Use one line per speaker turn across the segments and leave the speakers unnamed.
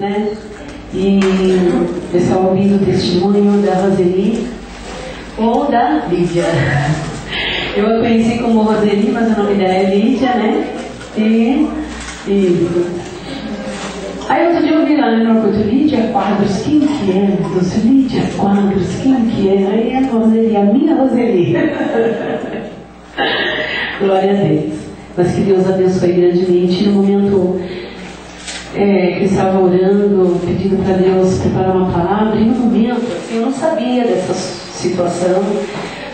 né? E o pessoal ouvindo o testemunho da Roseli ou da Lídia. Eu a conheci como Roseli, mas o nome dela é Lídia, né? E isso. Aí outro dia eu vi lá no Orkut, Lídia Quadros, quem que é? Lídia Quadros, quem que é? Aí a Roseli, a minha Roseli. Glória a Deus. Mas que Deus abençoe grandemente no momento é, que estava orando, pedindo para Deus preparar uma palavra, e no momento, assim, eu não sabia dessa situação,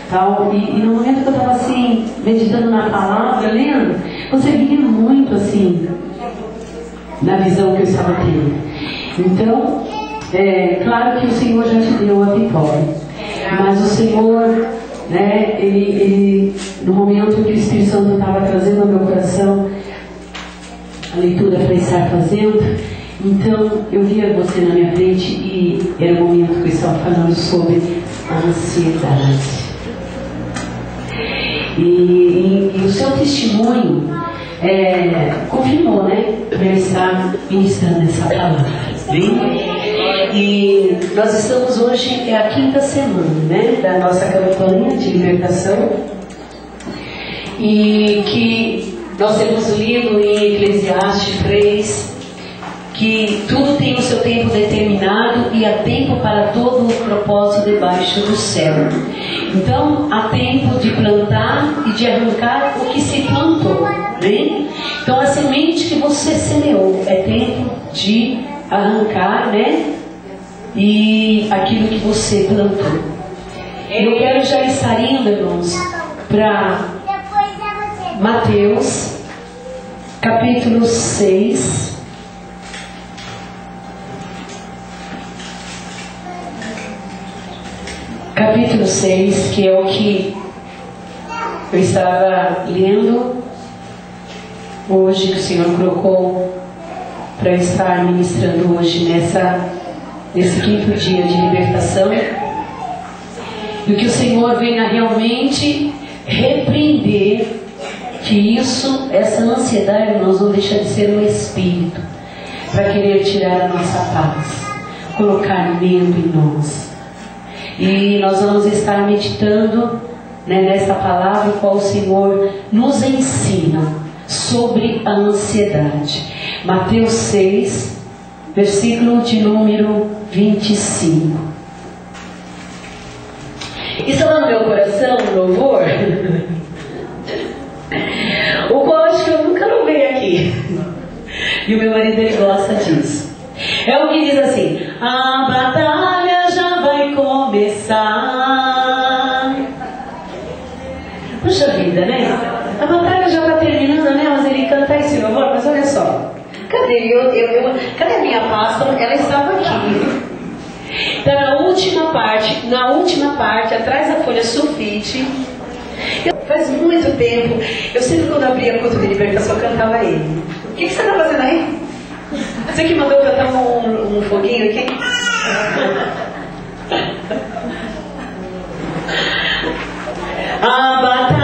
tal, e, e no momento que eu estava assim, meditando na palavra, lendo, você vinha muito assim, na visão que eu estava tendo. Então, é claro que o Senhor já te deu a vitória, mas o Senhor, né, ele, ele no momento que o Espírito Santo estava trazendo ao meu coração, a leitura para estar fazendo. Então eu via você na minha frente e era o momento que eu estava falando sobre ansiedade. E, e, e o seu testemunho é, confirmou, né? Para eu estar ministrando essa palavra. E nós estamos hoje, é a quinta semana, né? Da nossa campanha de libertação. E que nós temos lido em Eclesiastes 3 que tudo tem o seu tempo determinado e há tempo para todo o propósito debaixo do céu. Então, há tempo de plantar e de arrancar o que se plantou. Né? Então, a semente que você semeou é tempo de arrancar, né? E aquilo que você plantou. Eu quero já estar indo, irmãos, para Mateus, capítulo 6. Capítulo 6, que é o que eu estava lendo hoje, que o Senhor colocou para estar ministrando hoje nessa, nesse quinto dia de libertação. E o que o Senhor venha realmente repreender que isso, essa ansiedade, nós não deixa de ser um espírito para querer tirar a nossa paz, colocar medo em nós. E nós vamos estar meditando né, nessa palavra qual o Senhor nos ensina sobre a ansiedade. Mateus 6, versículo de número 25. Isso está no meu coração, louvor. E o meu marido ele gosta disso. É o que diz assim: a batalha já vai começar. Puxa vida, né? A batalha já está terminando, né? Mas ele canta esse louvor, mas olha só. Cadê? Eu, eu, eu, cadê a minha pasta? Ela estava aqui. Então, na última parte, na última parte, atrás da folha sulfite, eu, faz muito tempo, eu sempre quando abria culto de libertação cantava ele. O que, que você está fazendo aí? Você que mandou cantar um, um foguinho aqui? A batalha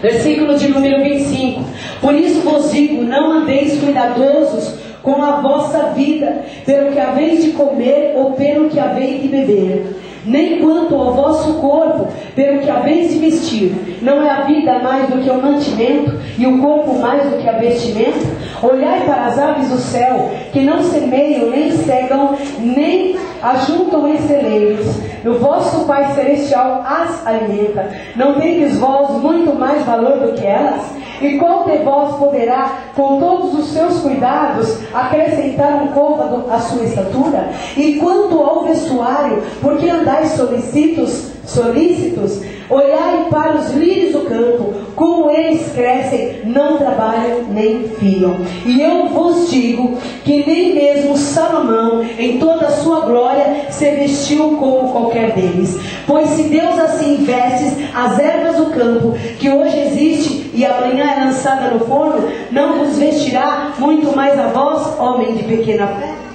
versículo de número 25: Por isso vos digo, não andeis cuidadosos com a vossa vida, pelo que haveis de comer ou pelo que haveis de beber nem quanto ao vosso corpo, pelo que haveis de vestir. Não é a vida mais do que o mantimento, e o corpo mais do que a vestimenta? Olhai para as aves do céu, que não semeiam, nem cegam, nem ajuntam em celeiros. O vosso Pai Celestial as alimenta. Não tendes vós muito mais valor do que elas? E qual de vós poderá, com todos os seus cuidados, acrescentar um côvado à sua estatura? E quanto ao vestuário, por que andais solicitos, solícitos? Olhai para os lírios do campo, como eles crescem, não trabalham nem fiam. E eu vos digo que nem mesmo Salomão, em toda a sua glória, se vestiu como qualquer deles. Pois se Deus assim veste as ervas do campo, que hoje existe e amanhã é lançada no forno, não vos vestirá muito mais a vós, homem de pequena fé?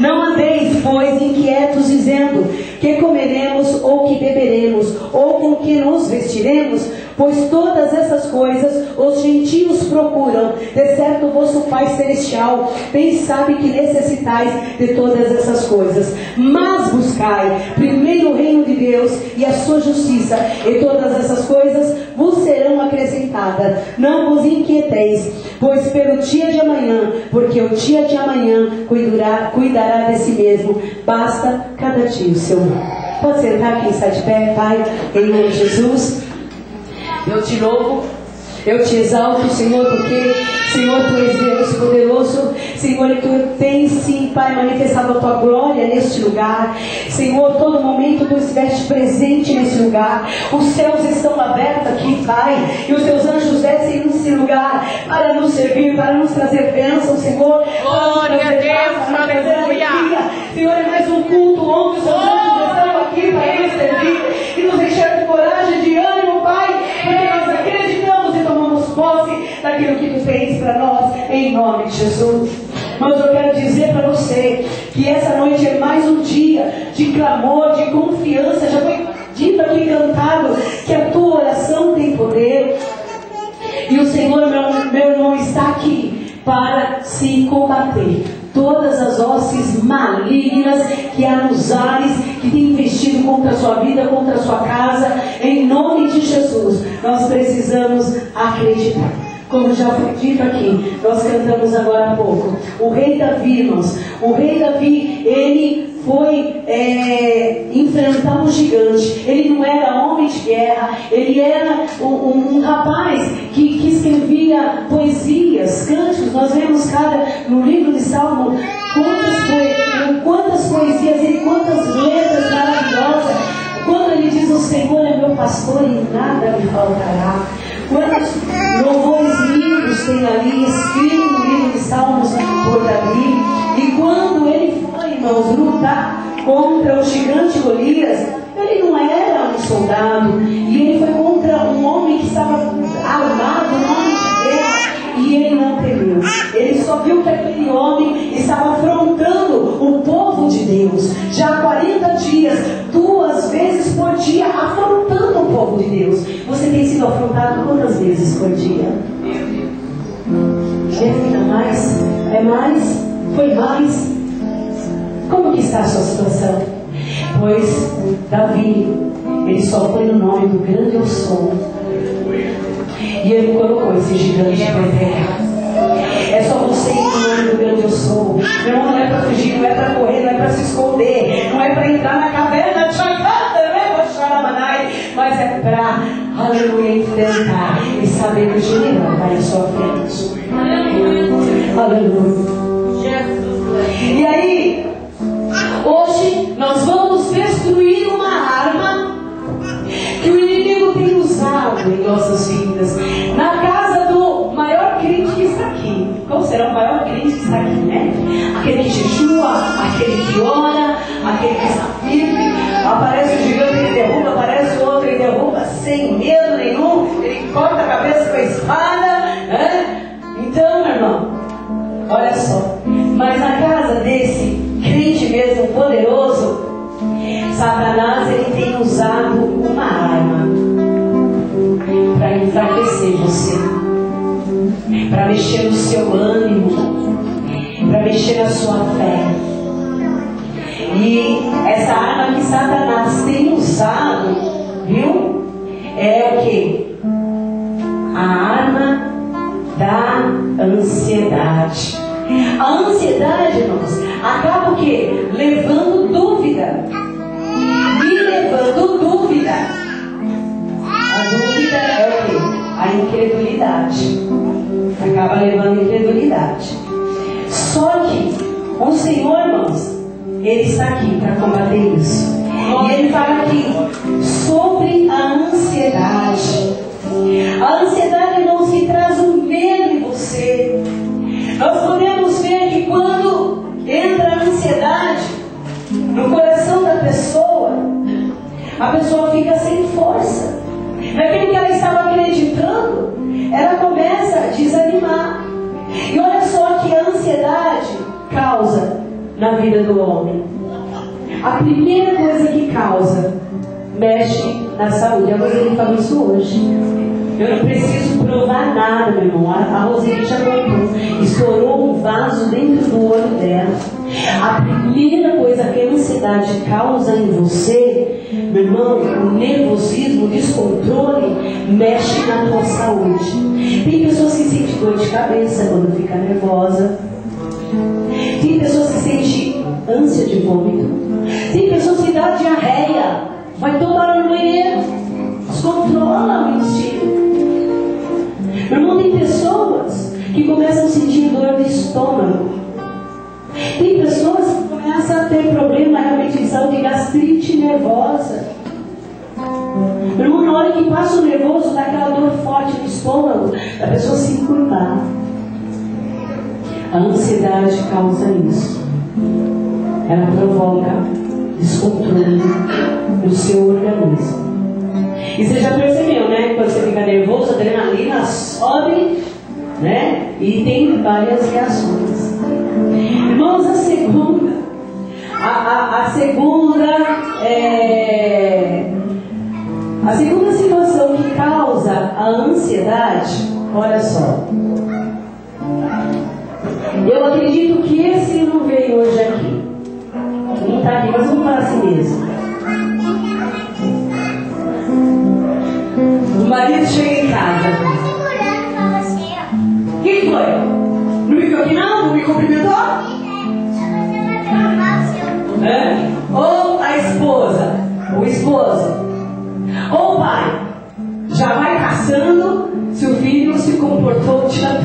Não andeis, pois, inquietos, dizendo: que comeremos ou que beberemos, ou com que nos vestiremos? Pois todas essas coisas os gentios procuram, de certo vosso Pai Celestial bem sabe que necessitais de todas essas coisas. Mas buscai primeiro o reino de Deus e a sua justiça, e todas essas coisas vos serão acrescentadas. Não vos inquieteis, pois pelo dia de amanhã, porque o dia de amanhã cuidará, cuidará de si mesmo. Basta cada dia o seu Pode sentar quem está de pé, Pai, em nome de Jesus. Eu te louvo, eu te exalto, Senhor, porque, Senhor, tu és Deus poderoso. Senhor, tu tens sim, Pai, manifestado a tua glória neste lugar. Senhor, todo momento tu estiveste presente nesse lugar. Os céus estão abertos aqui, Pai, e os teus anjos descem nesse lugar para nos servir, para nos trazer bênção, Senhor.
Glória a Deus, aleluia.
Senhor, é mais um culto onde os teus anjos estão aqui para nos servir e nos encher de coragem, de ânimo, Pai, porque nós acreditamos e tomamos posse daquilo que tu fez para nós, em nome de Jesus. Mas eu quero dizer para você que essa noite é mais um dia de clamor, de confiança. Já foi dito aqui, cantado, que a tua oração tem poder. E o Senhor, meu, meu irmão, está aqui para se combater todas as hostes malignas que há nos ares, que tem investido contra a sua vida, contra a sua casa, em nome de Jesus, nós precisamos acreditar. Como já foi dito aqui, nós cantamos agora há pouco. O rei Davi, irmãos, o rei Davi, ele foi é, enfrentar um gigante. Ele não era homem de guerra, ele era um, um, um rapaz que, que, escrevia poesias, cânticos. Nós vemos, cara, no livro de Salmo, quantas, quantas poesias e quantas letras maravilhosas. Quando ele diz: O Senhor é meu pastor e nada me faltará. Lindos tem ali escrito no livro de Salmos por Davi. E quando ele foi, irmãos, lutar contra o gigante Golias, ele não era um soldado. E ele foi contra um homem que estava armado, um homem de guerra. E ele não temeu. Ele só viu que aquele homem estava afrontando o povo de Deus. Já há 40 dias, duas vezes por dia, afrontando o povo de Deus. Você tem sido afrontado quantas vezes por dia? É ainda mais? É mais? Foi mais? Como que está a sua situação? Pois Davi, ele só foi no nome do grande eu sou. E ele colocou esse gigante para terra. É só você ir no nome do grande eu sou. Meu irmão, não é para fugir, não é para correr, não é para se esconder, não é para entrar na caverna de mas é para, aleluia, enfrentar e saber que o general vai à sua frente. Aleluia. E aí, hoje nós vamos destruir uma arma que o inimigo tem usado em nossas vidas. Na casa do maior crente que está aqui. Qual será o maior crente que está aqui, né? Aquele que jejua, aquele que ora, aquele que para mexer no seu ânimo, para mexer na sua fé. E essa arma que Satanás tem usado, viu? É o que? A arma da ansiedade. A ansiedade, irmãos, acaba o quê? Levando dúvida. E levando dúvida. A dúvida é o quê? A incredulidade. Acaba levando incredulidade. Só que o Senhor, irmãos, Ele está aqui para combater isso. E Ele fala aqui sobre A primeira coisa que causa mexe na saúde. A Roseli falou isso hoje. Eu não preciso provar nada, meu irmão. A Roseli já contou. Estourou um vaso dentro do olho dela. A primeira coisa que a ansiedade causa em você, meu irmão, o nervosismo, o descontrole, mexe na tua saúde. Tem pessoas que sentem dor de cabeça quando fica nervosa. Tem pessoas que sentem ânsia de vômito. Tem pessoas que dão diarreia. Vai toda hora no banheiro. Descontrola o intestino. Meu irmão, tem pessoas que começam a sentir dor no estômago. Tem pessoas que começam a ter problema realmente de gastrite nervosa. Meu irmão, na hora que passa o nervoso, dá aquela dor forte no estômago, a pessoa se encurvar. A ansiedade causa isso. Ela provoca descontrole no seu organismo. E você já percebeu, né? Quando você fica nervoso, a adrenalina sobe, né? E tem várias reações. Irmãos, a segunda, a, a, a segunda, é, a segunda situação que causa a ansiedade, olha só. Eu acredito que esse não veio hoje aqui. Não mas vamos falar assim mesmo. O marido chega em casa. O que foi? Não me viu aqui não? Não me cumprimentou? É? Ou a esposa, o esposo, ou o pai, já vai caçando se o filho se comportou o dia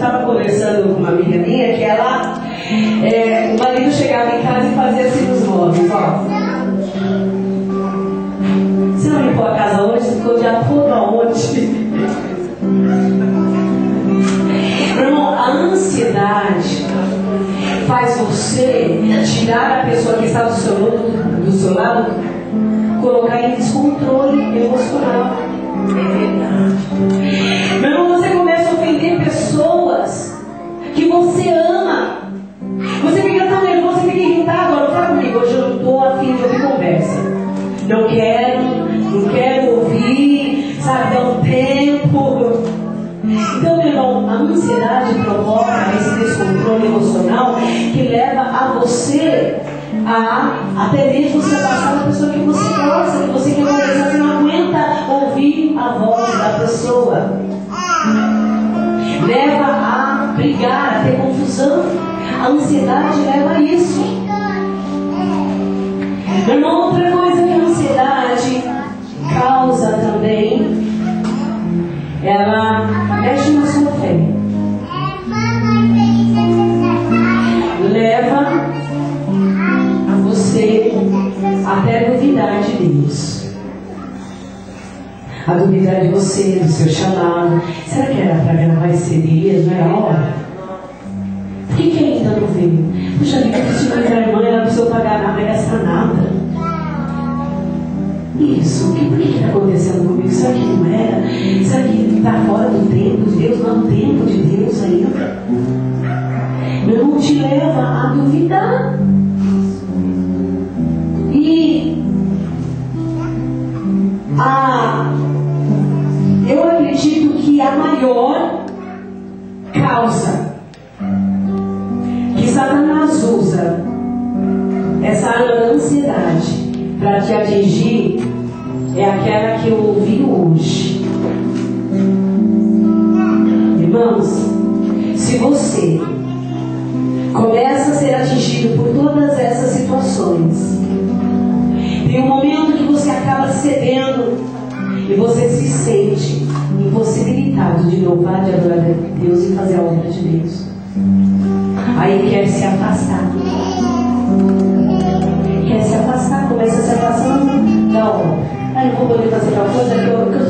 estava conversando com uma amiga minha que ela, é, o marido chegava em casa e fazia assim os nomes, ó. Você não limpou a casa hoje? Ficou o dia todo aonde? Irmão, a ansiedade faz você tirar a pessoa que está do seu, lado, do seu lado, colocar em descontrole emocional. É verdade. Meu irmão, você começa a ofender pessoas que você ama. Você fica tão nervoso, você fica irritado. Agora, fala comigo, hoje eu não estou afim de ouvir conversa. Não quero, não quero ouvir, sabe, dá um tempo. Então, meu irmão, a ansiedade provoca esse descontrole emocional que leva a você a até mesmo se afastar da pessoa que você gosta, que você quer conversar, você não aguenta ouvir a voz da pessoa. Leva brigar, a ter confusão. A ansiedade leva a isso. Irmão, outra coisa que a ansiedade causa também, ela a duvidar de você, do seu chamado. Será que era para gravar esse dia Não era a hora? Por que, que ainda não veio? Puxa vida, eu preciso minha irmã, ela não precisou pagar nada, gastar nada. Isso, e por que está acontecendo comigo? Será que não era? Será que está fora do tempo de Deus? Não é o tempo de Deus ainda? Não te leva a duvidar maior causa que Satanás usa essa ansiedade para te atingir é aquela que eu ouvi hoje. Irmãos, se você começa a ser atingido por todas essas situações, tem um momento que você acaba cedendo e você se sente impossibilitado de louvar, de adorar a Deus e fazer a obra de Deus. Aí quer se afastar. Quer se afastar, começa a se afastando da obra. Ah, não vou poder fazer tal coisa que eu, que eu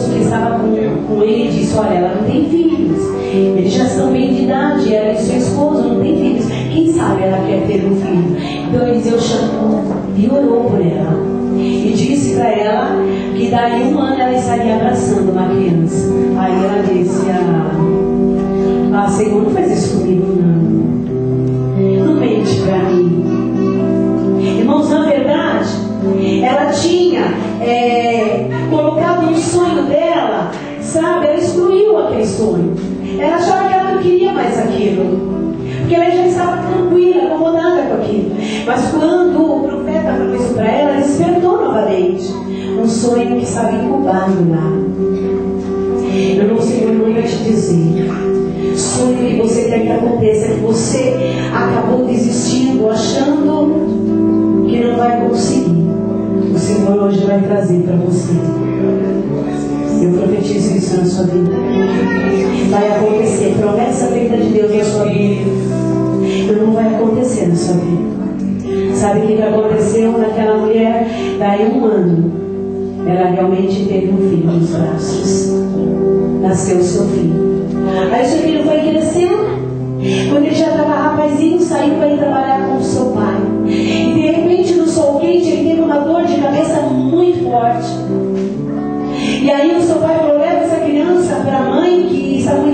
moço que estava com, com ele disse: Olha, ela não tem filhos. Eles já são bem de idade, ela e seu esposo não tem filhos. Quem sabe ela quer ter um filho? Então Eliseu chamou e orou por ela. E disse para ela que daí um ano ela estaria abraçando uma criança. Aí ela disse: Ah, ah Senhor, não faz isso comigo, não. Não mente para mim. Irmãos, na verdade, ela tinha é, sabe? Ela excluiu aquele sonho. Ela achava que ela não queria mais aquilo. Porque ela já estava tranquila, acomodada com aquilo. Mas quando o profeta falou isso para ela, ela despertou novamente um sonho que estava incubado lá. Eu não sei o que te dizer. Sonho que você quer que aconteça, que você acabou desistindo, achando que não vai conseguir. O Senhor hoje vai trazer para você. Eu profetizo isso na sua vida. Vai acontecer. Promessa feita de Deus na sua vida. Não vai acontecer na sua vida. Sabe o que aconteceu naquela mulher? Daí um ano, ela realmente teve um filho nos braços. Nasceu seu filho. Aí seu filho foi crescendo. Quando ele já estava rapazinho, saiu para ir trabalhar com o seu pai. E de repente, no sol quente, ele teve uma dor de cabeça muito forte. E aí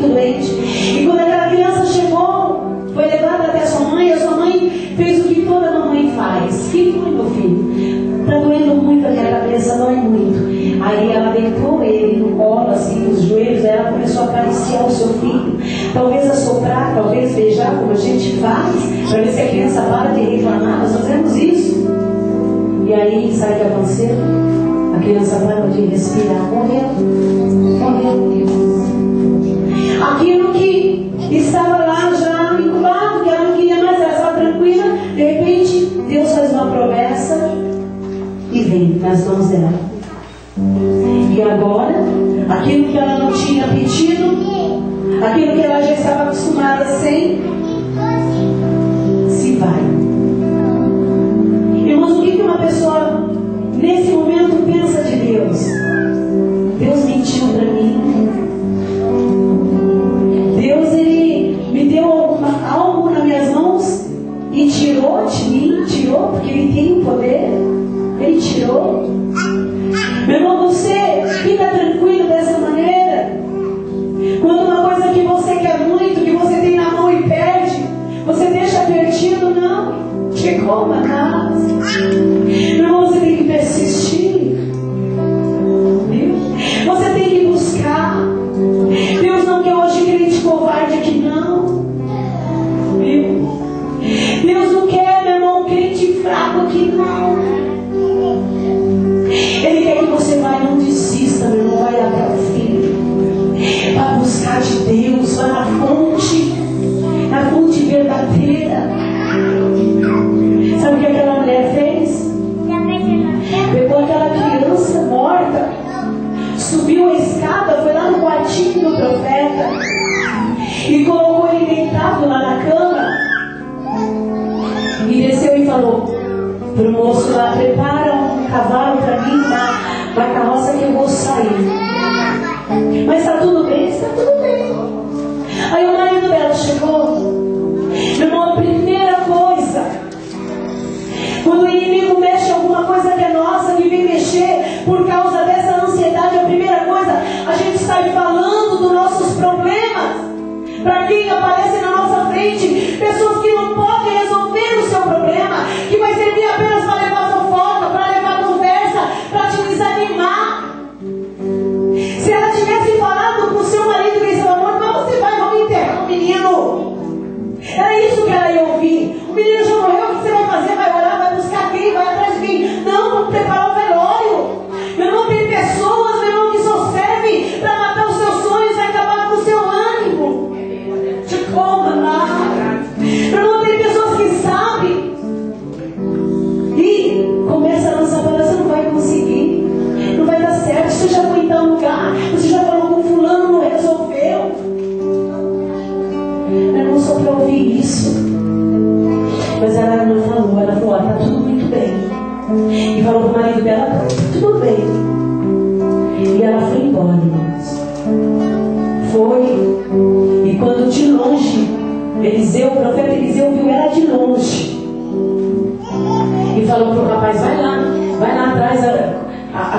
doente. E quando aquela criança chegou, foi levada até a sua mãe, a sua mãe fez o que toda mamãe faz. Que foi, meu filho? Está doendo muito aquela cabeça, dói muito. Aí ela deitou ele no colo, assim, nos joelhos, ela começou a acariciar o seu filho. Talvez a soprar, talvez beijar, como a gente faz, para ver se a criança para de reclamar. Nós fazemos isso. E aí sai da panceira, a criança para de respirar, morreu, morreu. Aquilo que estava lá já incubado, que ela não queria mais, ela estava tranquila, de repente Deus faz uma promessa e vem nas mãos dela. E agora, aquilo que ela não tinha pedido, aquilo que ela já estava acostumada sem,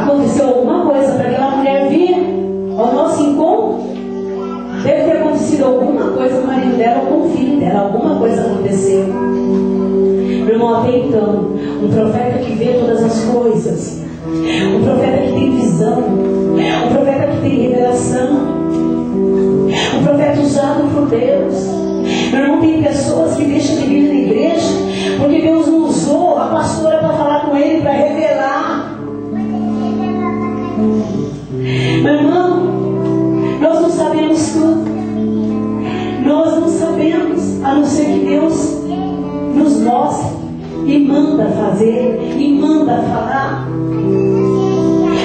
aconteceu alguma coisa para aquela mulher vir ao nosso encontro. Deve ter acontecido alguma coisa com o marido dela ou com o filho dela. Alguma coisa aconteceu. Meu irmão, até então, um profeta que vê todas as coisas, um profeta que tem visão, um profeta que tem revelação, um profeta usado por Deus. Meu irmão, tem pessoas que deixam de vir na igreja porque vê a não ser que Deus nos mostre e manda fazer e manda falar.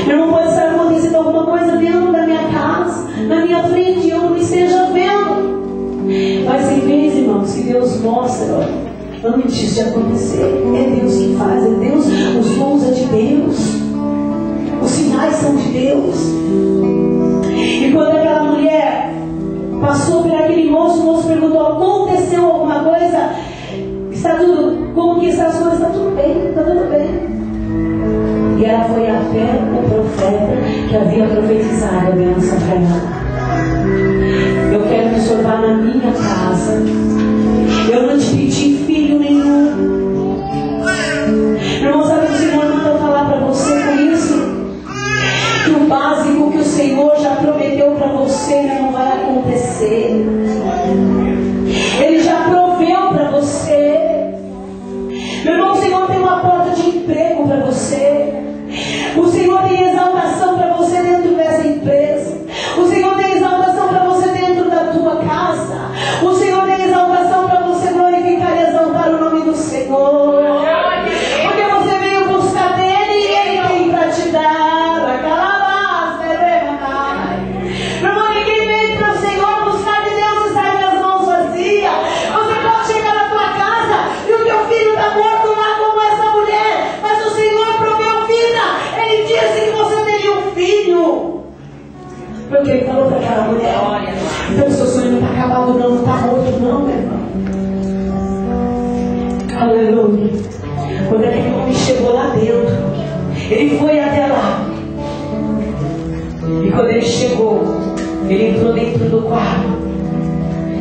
Eu não pode estar acontecendo alguma coisa dentro da minha casa, na minha frente, e eu não esteja vendo. Mas tem vez, irmãos, que Deus mostra antes de acontecer. É Deus que faz, é Deus, os dons é de Deus, os sinais são de Deus. E quando aquela mulher passou por aquele moço, o moço perguntou: Está tudo, como que está as coisas? Está tudo bem, está tudo bem. E ela foi a fé o profeta que havia profetizado a bênção para ela. Ele foi até lá. E quando ele chegou, ele entrou dentro do quarto.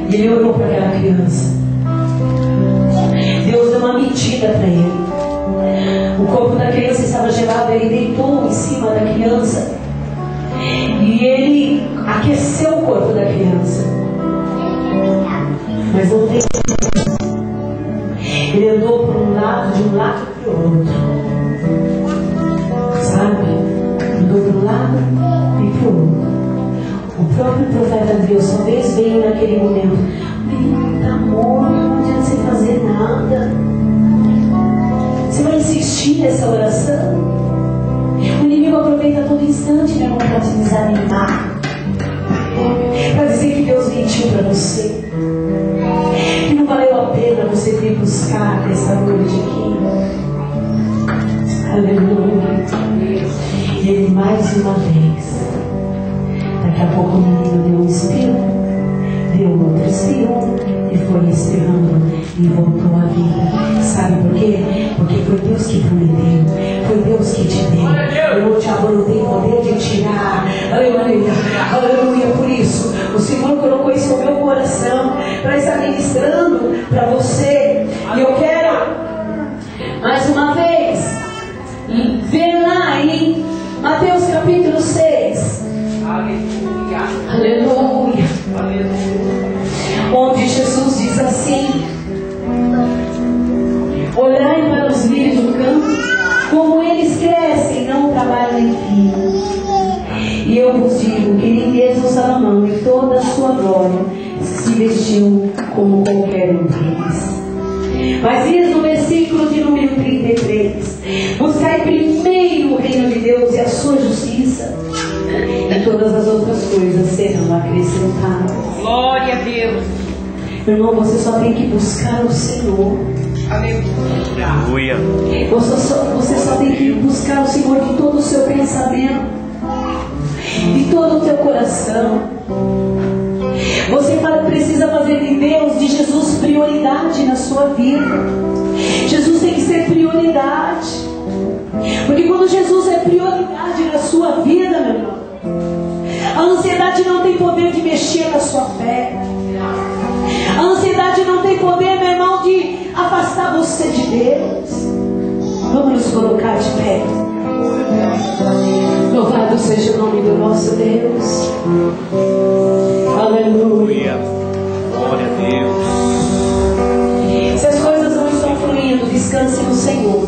E ele orou para aquela criança. Deus deu uma medida para ele. O corpo da criança estava gelado, ele deitou em cima da criança. E ele aqueceu o corpo da criança. Mas não tem. Ele andou por um lado, de um lado para o outro. O próprio profeta Deus talvez veio naquele momento. Menino está não adianta você fazer nada. Você vai insistir nessa oração? O inimigo aproveita todo instante, meu irmão, para te desanimar. Para dizer que Deus mentiu para você. Que não valeu a pena você vir buscar essa noite aqui. Aleluia. E ele mais uma vez. Daqui a pouco o menino deu um espirro, deu outro espirro e foi espirrando e voltou à vida. Sabe por quê? Porque foi Deus que prometeu, foi Deus que te deu. Você só tem que buscar o Senhor.
Aleluia.
Você só, você só tem que buscar o Senhor de todo o seu pensamento, de todo o teu coração. Você precisa fazer de Deus, de Jesus, prioridade na sua vida. Jesus tem que ser prioridade. Porque quando Jesus é prioridade na sua vida, meu irmão, a ansiedade não tem poder de mexer na sua fé. Não tem poder, meu irmão, de afastar você de Deus. Vamos nos colocar de pé. Louvado seja o nome do nosso Deus. Aleluia.
Glória a Deus.
Se as coisas não estão fluindo, descanse no Senhor.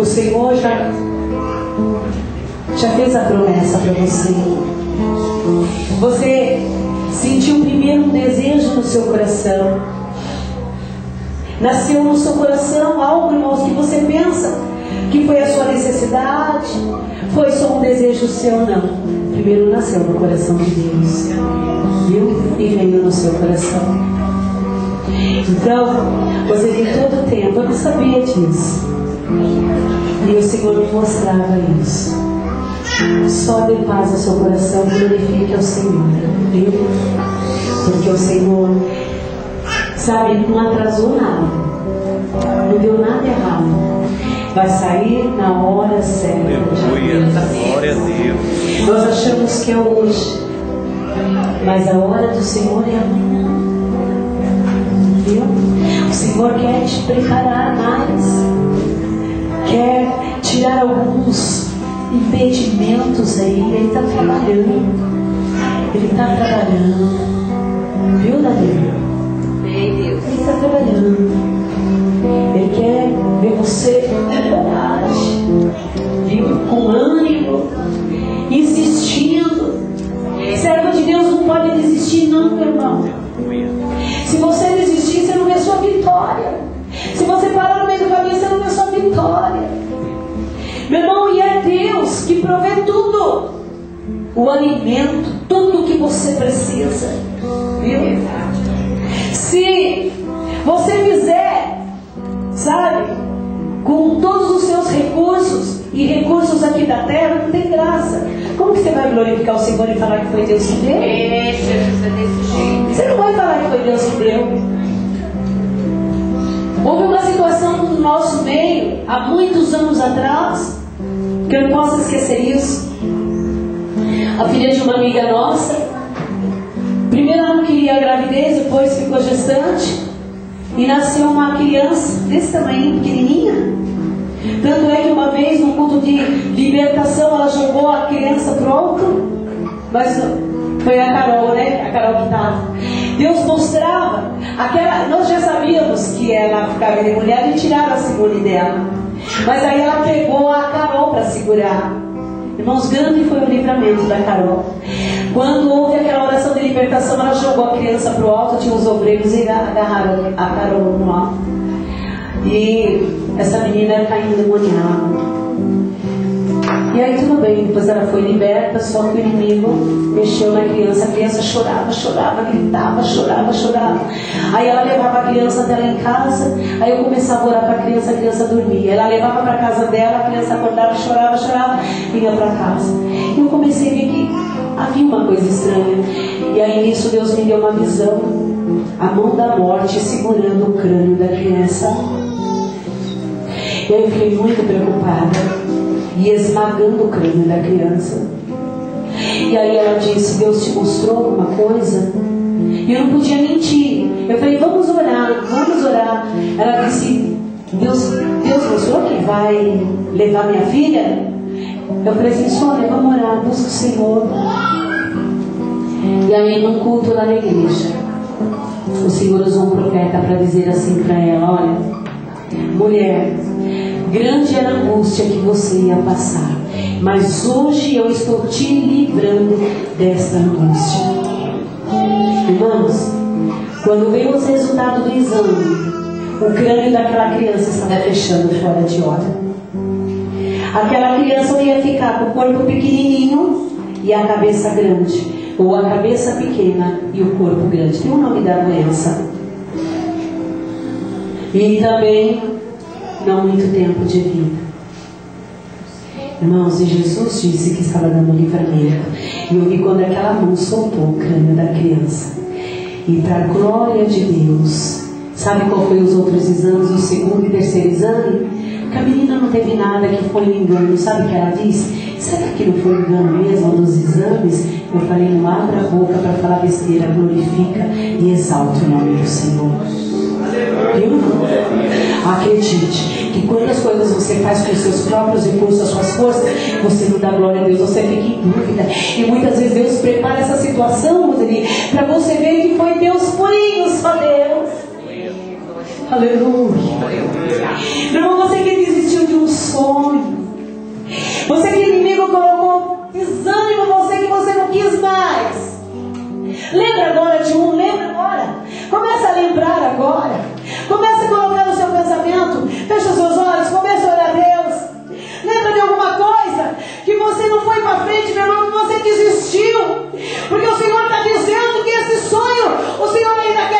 O Senhor já, já fez a promessa para você. Você sentiu primeiro um desejo no seu coração. Nasceu no seu coração algo, irmãos, que você pensa que foi a sua necessidade, foi só um desejo seu, não. Primeiro nasceu no coração de Deus, viu? E veio no seu coração. Então, você tem todo o tempo, eu não sabia disso. E o Senhor me mostrava isso. Só dê paz ao seu coração, glorifique ao Senhor, viu? Porque o Senhor, sabe, não atrasou nada, não deu nada errado. Vai sair na hora certa.
Aleluia. Glória a Deus.
Nós achamos que é hoje, mas a hora do Senhor é amanhã. Viu? O Senhor quer te preparar mais, quer tirar alguns impedimentos aí. Ele está trabalhando, Ele está trabalhando. Viu, Davi? Está trabalhando. Ele quer ver você com coragem, com ânimo, insistindo. Servo de Deus não pode desistir, não, meu irmão. Se você desistir, você não vê sua vitória. Se você parar no meio do caminho, você não vê sua vitória. Meu irmão, e é Deus que provê tudo. O alimento, tudo o que você precisa. Viu? Se você fizer, sabe, com todos os seus recursos e recursos aqui da terra, não tem graça. Como que você vai glorificar o Senhor e falar que foi Deus que deu?
É, Jesus, é desse jeito.
Você não vai falar que foi Deus que deu. Houve uma situação no nosso meio, há muitos anos atrás, que eu não posso esquecer isso. A filha de uma amiga nossa, primeiro ela não queria a gravidez, depois ficou gestante, e nasceu uma criança desse tamanho, pequenininha. Tanto é que uma vez, no culto de libertação, ela jogou a criança pro alto, mas foi a Carol, né? A Carol que estava. Deus mostrava, aquela, nós já sabíamos que ela ficava de mulher e tiraram a Simone dela. Mas aí ela pegou a Carol para segurar. Irmãos, grande foi o livramento da Carol. Quando houve aquela oração de libertação, ela jogou a criança para o alto, tinha os obreiros e agarraram a Carol no alto. E essa menina caiu endemoniada. E aí tudo bem, depois ela foi liberta, só que o inimigo mexeu na criança, a criança chorava, chorava, gritava, chorava, chorava. Aí ela levava a criança dela em casa, aí eu começava a orar para a criança, a criança dormia. Ela levava para casa dela, a criança acordava, chorava, chorava, vinha para casa. E eu comecei a ver que havia uma coisa estranha. E aí nisso Deus me deu uma visão, a mão da morte segurando o crânio da criança. E aí eu fiquei muito preocupada e esmagando o crânio da criança. E aí ela disse: Deus te mostrou alguma coisa? E eu não podia mentir. Eu falei: Vamos orar, vamos orar. Ela disse: Deus, Deus mostrou que vai levar minha filha? Eu falei assim: vamos orar, busca o Senhor. E aí, num culto lá na igreja, o Senhor usou um profeta para dizer assim para ela: Olha, mulher, grande era a angústia que você ia passar, mas hoje eu estou te livrando desta angústia. Irmãos, quando veio os resultados do exame, o crânio daquela criança estava fechando fora de hora. Aquela criança ia ficar com o corpo pequenininho e a cabeça grande, ou a cabeça pequena e o corpo grande. Tem o nome da doença. E também não muito tempo de vida. Irmãos, e Jesus disse que estava dando livramento. E eu vi quando aquela mão soltou o crânio da criança. E para a glória de Deus, sabe qual foi os outros exames, o segundo e terceiro exame? Que a menina não teve nada que foi engano. Sabe o que ela disse? Será que não foi engano mesmo dos exames? Eu falei, não abra a boca para falar besteira, glorifica e exalta o nome do Senhor. Viu? Acredite que quantas coisas você faz com os seus próprios recursos, as suas forças, você não dá glória a Deus, você fica em dúvida. E muitas vezes Deus prepara essa situação, para você ver que foi Deus purinho, só Deus. Aleluia. Não, você que desistiu de um sonho. Você que o inimigo colocou desânimo em você que você não quis mais. Lembra agora de um, lembra agora. Começa a lembrar agora. Começa a colocar no seu pensamento. Fecha os seus olhos, começa a orar a Deus. Lembra de alguma coisa que você não foi para frente, meu irmão, que você desistiu. Porque o Senhor está dizendo que esse sonho o Senhor ainda quer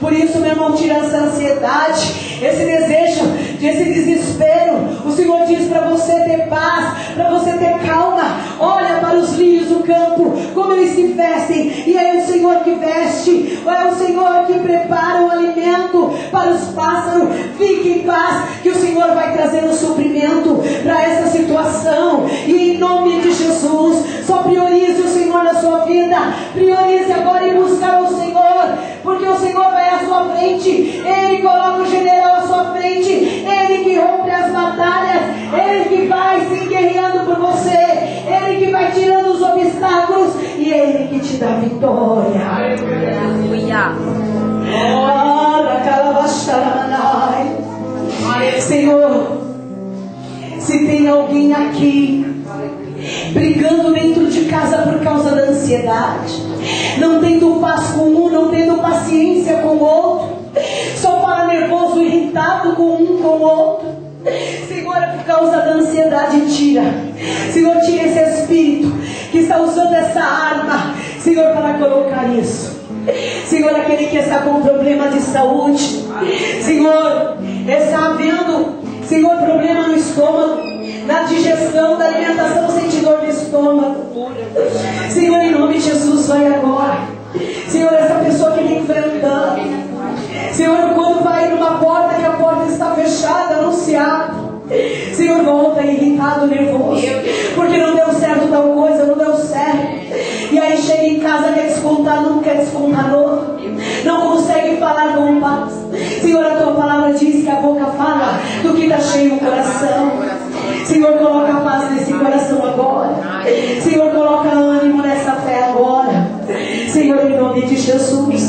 Por isso, meu irmão, tira essa ansiedade, esse desejo, esse desespero. O Senhor diz para você ter paz, para você ter calma. Olha para os lírios do campo, como eles se vestem. E é o Senhor que veste, é o Senhor que prepara o alimento para os pássaros. Fique em paz, que o Senhor vai trazer o suprimento para essa situação. E em nome de Jesus, só priorize o Senhor na sua vida. Priorize agora em buscar o Senhor, porque o Senhor vai à sua frente. Ele coloca o general à sua frente. Ele que rompe as batalhas. Ele que vai se guerreando por você. Ele que vai tirando os obstáculos. E Ele que te dá vitória.
Aleluia.
Senhor, se tem alguém aqui brigando dentro de casa por causa da ansiedade, não tendo paz com um, não tendo paciência com o outro, só para nervoso, irritado com um com o outro. Senhor, Senhor, tira esse espírito que está usando essa arma, Senhor, para colocar isso. Senhor, aquele que está com problema de saúde, Senhor, está havendo, Senhor, problema no estômago, na digestão, da alimentação, sente dor no estômago. Senhor, em nome de Jesus, vai agora. Senhor, essa pessoa que está enfrentando. Senhor, quando vai numa porta que a porta está fechada, não abre. Senhor, volta irritado, nervoso, porque não deu certo tal coisa, não deu certo. E aí chega em casa, quer descontar, não quer descontar no não consegue falar com paz. Senhor, a tua palavra diz que a boca fala do que está cheio o coração. Senhor, coloca paz nesse coração agora. Senhor, coloca ânimo nessa fé agora. Senhor, em nome de Jesus.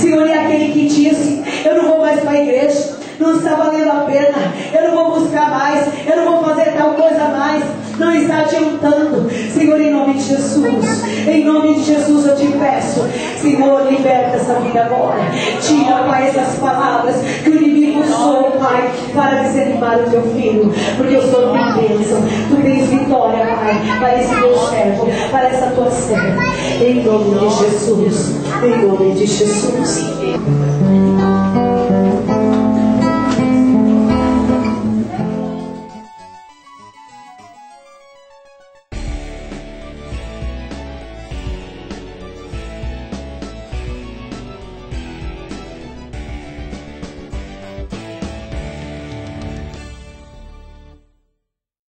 Senhor, é aquele que disse: Eu não vou mais para a igreja não está valendo a pena, eu não vou buscar mais, eu não vou fazer tal coisa mais, não está adiantando. Senhor, em nome de Jesus, em nome de Jesus eu te peço, Senhor, liberta essa vida agora. Tira, Pai, essas palavras que o inimigo usou, Pai, para desanimar o teu filho, porque eu sou tua bênção. Tu tens vitória, Pai, para esse teu servo, para essa tua serva. Em nome de Jesus, em nome de Jesus.